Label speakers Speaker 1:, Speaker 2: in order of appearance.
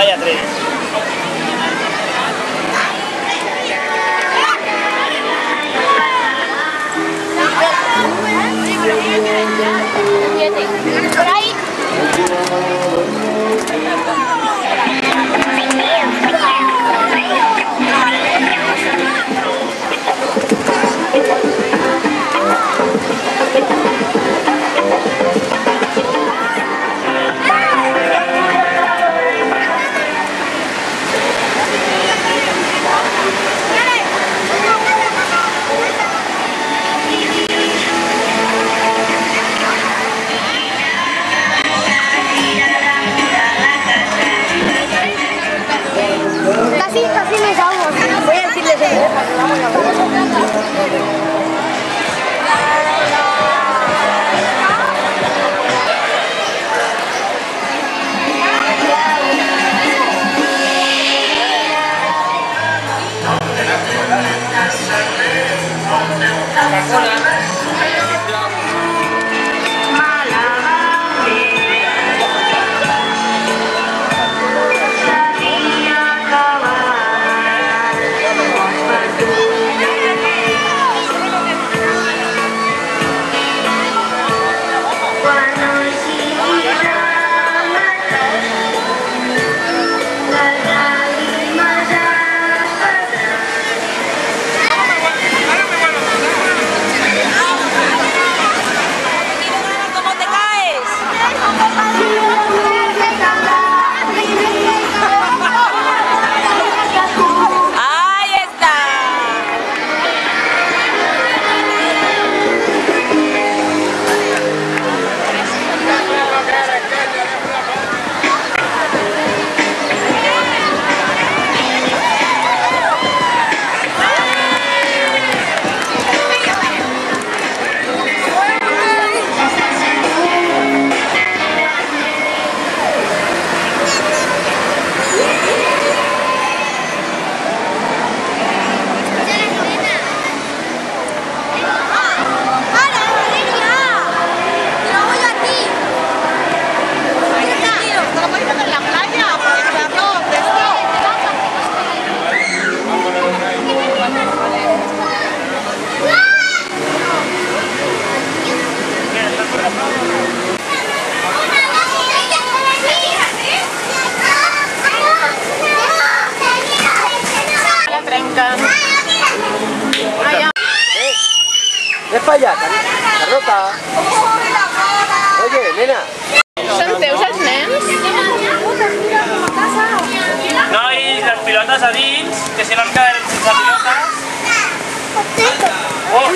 Speaker 1: Vaya
Speaker 2: tres. Para allá, Car- Carlota. Oye, nena.
Speaker 1: Són teus els nens?
Speaker 3: Nois, les pilotes a dins, que si no ens quedarem sense pilotes. Oh,